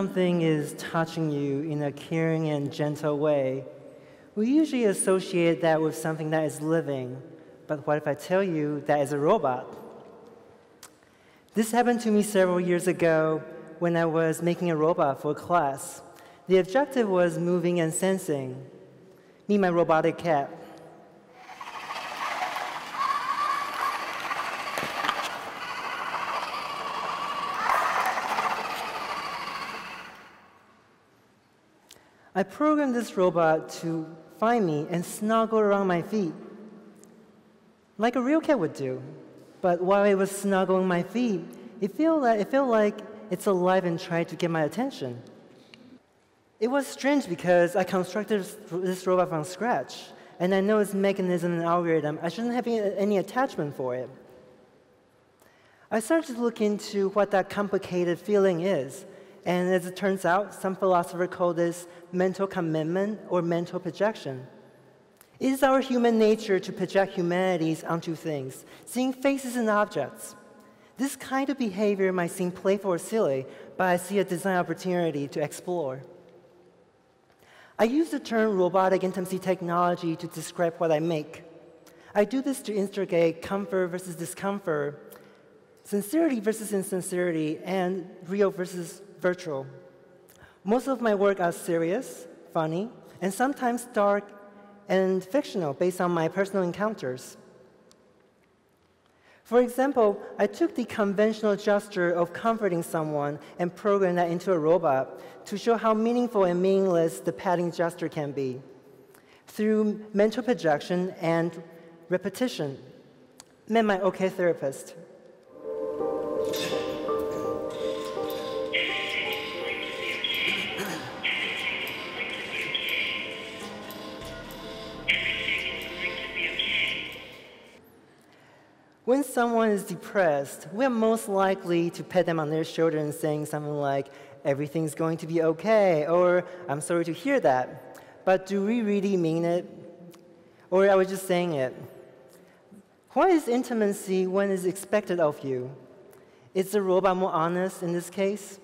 something is touching you in a caring and gentle way, we usually associate that with something that is living. But what if I tell you that is a robot? This happened to me several years ago when I was making a robot for class. The objective was moving and sensing. Meet my robotic cat. I programmed this robot to find me and snuggle around my feet, like a real cat would do. But while it was snuggling my feet, it felt like, it felt like it's alive and tried to get my attention. It was strange because I constructed this robot from scratch, and I know its mechanism and algorithm. I shouldn't have any attachment for it. I started to look into what that complicated feeling is, and as it turns out, some philosophers call this mental commitment or mental projection. It is our human nature to project humanities onto things, seeing faces and objects. This kind of behavior might seem playful or silly, but I see a design opportunity to explore. I use the term robotic intimacy technology to describe what I make. I do this to instigate comfort versus discomfort, sincerity versus insincerity, and real versus virtual. Most of my work are serious, funny, and sometimes dark and fictional based on my personal encounters. For example, I took the conventional gesture of comforting someone and programmed that into a robot to show how meaningful and meaningless the patting gesture can be. Through mental projection and repetition, met my OK therapist. When someone is depressed, we're most likely to pat them on their shoulder and saying something like, everything's going to be okay, or I'm sorry to hear that. But do we really mean it? Or are we just saying it? What is intimacy when it's expected of you? Is the robot more honest in this case?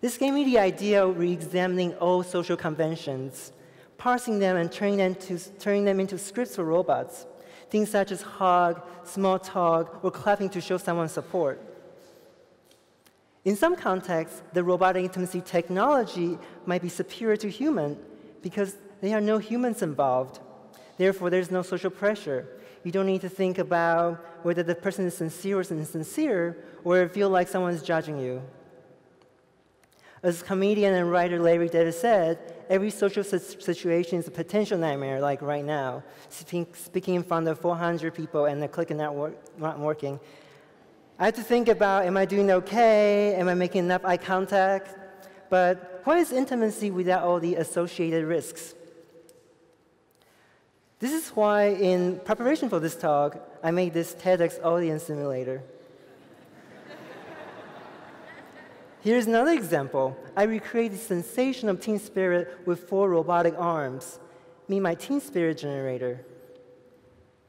This gave me the idea of re-examining old social conventions, parsing them and turning them, to, turning them into scripts for robots. Things such as hug, small talk, or clapping to show someone's support. In some contexts, the robotic intimacy technology might be superior to human because there are no humans involved. Therefore, there's no social pressure. You don't need to think about whether the person is sincere or insincere, or feel like someone is judging you. As comedian and writer Larry David said, every social situation is a potential nightmare, like right now, speaking in front of 400 people and the click not, work, not working. I have to think about, am I doing okay? Am I making enough eye contact? But what is intimacy without all the associated risks? This is why, in preparation for this talk, I made this TEDx audience simulator. Here's another example. I recreated the sensation of Team Spirit with four robotic arms. Meet my Team Spirit generator.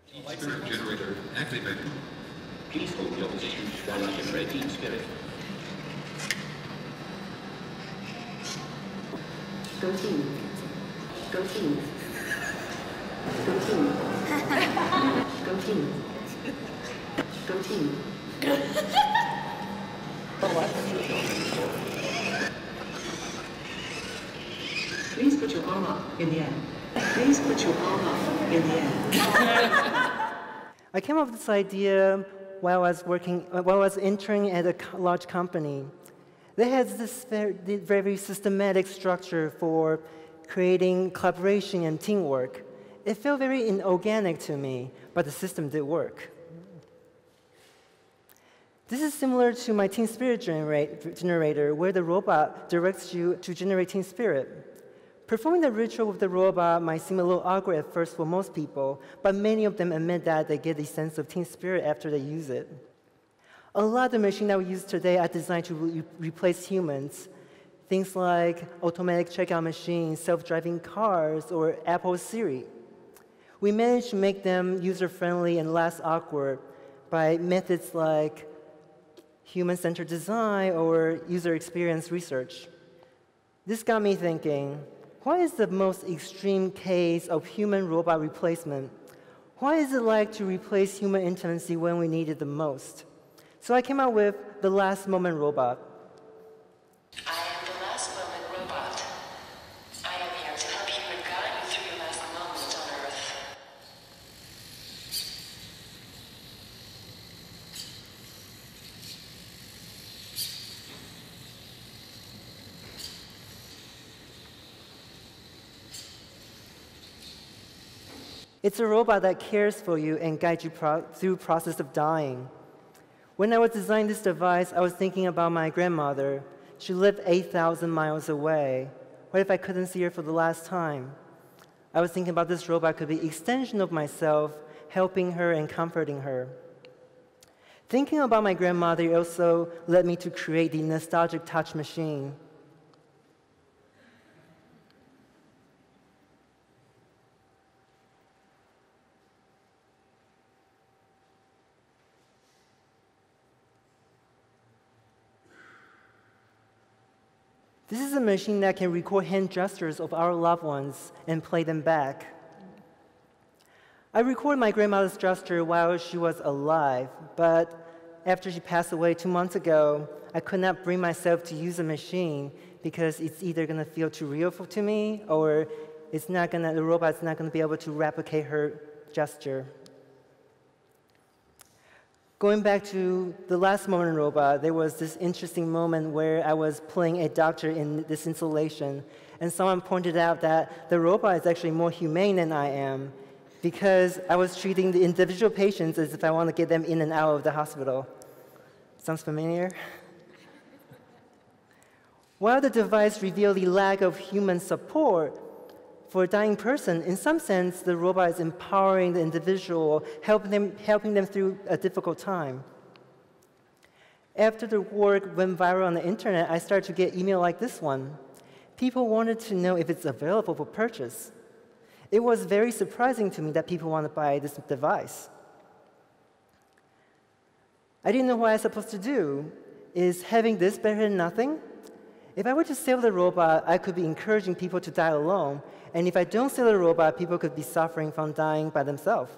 Team Spirit generator activated. Please hold your position while I generate Team Spirit. Go team. Go team. Go team. Go team. Go team. Go team. Please put your arm up in the air. Please put your arm up in the air. I came up with this idea while I was working, while I was interning at a large company. They had this very, very systematic structure for creating collaboration and teamwork. It felt very inorganic to me, but the system did work. This is similar to my Team Spirit generator, where the robot directs you to generate Team Spirit. Performing the ritual with the robot might seem a little awkward at first for most people, but many of them admit that they get a sense of Team Spirit after they use it. A lot of the machines that we use today are designed to re replace humans. Things like automatic checkout machines, self-driving cars, or Apple Siri. We managed to make them user-friendly and less awkward by methods like human centered design, or user experience research. This got me thinking what is the most extreme case of human robot replacement? What is it like to replace human intimacy when we need it the most? So I came out with the last moment robot. I am the last moment robot. I am here to help you and guide you through your last moments on Earth. It's a robot that cares for you and guides you pro- through process of dying. When I was designing this device, I was thinking about my grandmother. She lived 8,000 miles away. What if I couldn't see her for the last time? I was thinking about this robot could be extension of myself, helping her and comforting her. Thinking about my grandmother also led me to create the nostalgic touch machine. This is a machine that can record hand gestures of our loved ones and play them back. I recorded my grandmother's gesture while she was alive, but after she passed away two months ago, I could not bring myself to use the machine because it's either going to feel too real to me or it's not gonna, the robot's not going to be able to replicate her gesture. Going back to the last moment in robot, there was this interesting moment where I was playing a doctor in this installation, and someone pointed out that the robot is actually more humane than I am because I was treating the individual patients as if I want to get them in and out of the hospital. Sounds familiar? While the device revealed the lack of human support, for a dying person, in some sense, the robot is empowering the individual, helping them, helping them through a difficult time. After the work went viral on the internet, I started to get email like this one. People wanted to know if it's available for purchase. It was very surprising to me that people want to buy this device. I didn't know what I was supposed to do. Is having this better than nothing? If I were to sell the robot, I could be encouraging people to die alone. And if I don't sell the robot, people could be suffering from dying by themselves.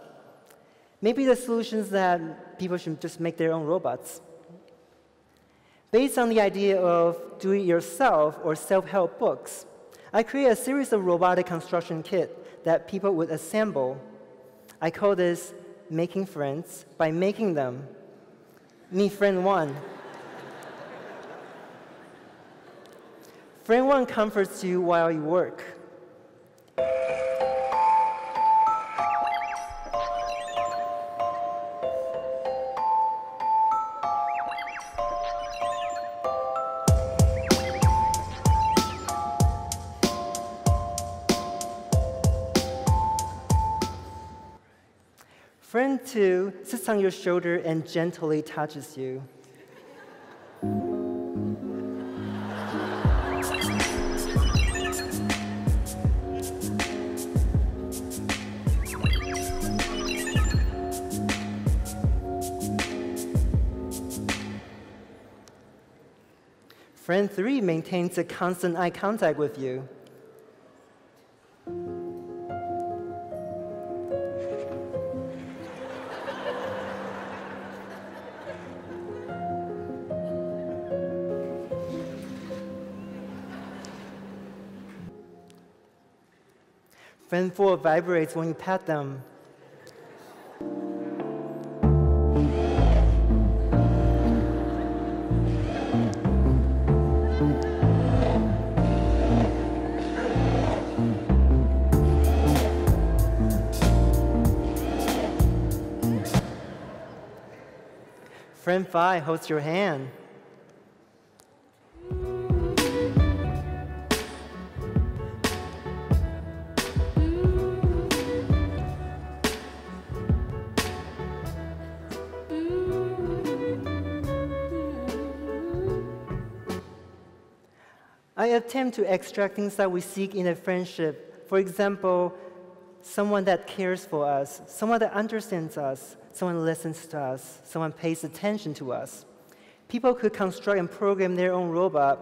Maybe the solution is that people should just make their own robots. Based on the idea of do it yourself or self help books, I created a series of robotic construction kit that people would assemble. I call this Making Friends by making them. Me, friend one. Friend one comforts you while you work. Friend two sits on your shoulder and gently touches you. Friend three maintains a constant eye contact with you. Friend four vibrates when you pat them. Friend five holds your hand. I attempt to extract things that we seek in a friendship. For example, someone that cares for us, someone that understands us, someone listens to us, someone pays attention to us. people could construct and program their own robot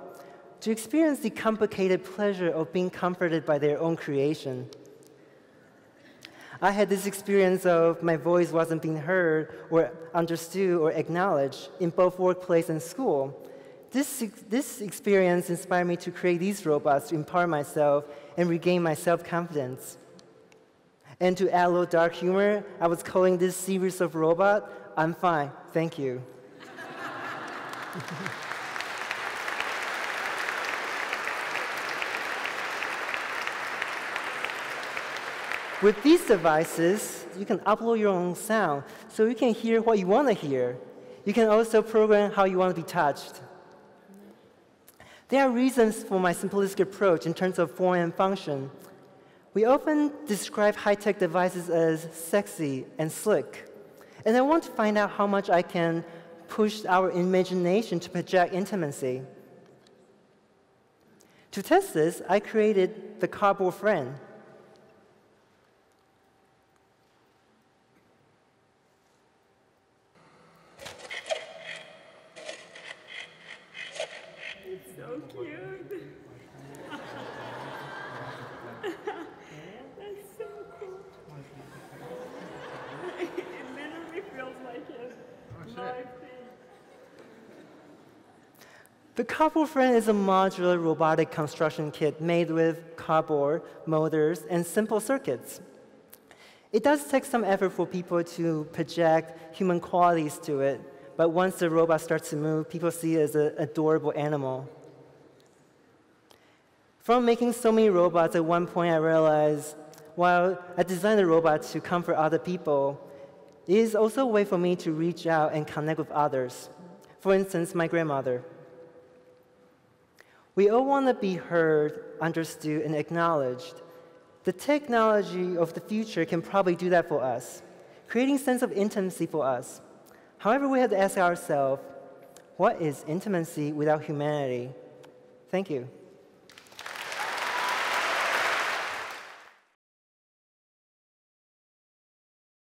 to experience the complicated pleasure of being comforted by their own creation. I had this experience of my voice wasn't being heard or understood or acknowledged in both workplace and school. This, this experience inspired me to create these robots to empower myself and regain my self confidence. And to add a little dark humor, I was calling this series of robot, I'm fine, thank you. With these devices, you can upload your own sound so you can hear what you want to hear. You can also program how you want to be touched. There are reasons for my simplistic approach in terms of form and function. We often describe high tech devices as sexy and slick. And I want to find out how much I can push our imagination to project intimacy. To test this, I created the cardboard friend. It's so cute. The Cardboard Friend is a modular robotic construction kit made with cardboard, motors, and simple circuits. It does take some effort for people to project human qualities to it, but once the robot starts to move, people see it as an adorable animal. From making so many robots, at one point I realized while I designed the robot to comfort other people, it is also a way for me to reach out and connect with others. For instance, my grandmother. We all want to be heard, understood, and acknowledged. The technology of the future can probably do that for us, creating a sense of intimacy for us. However, we have to ask ourselves, what is intimacy without humanity? Thank you.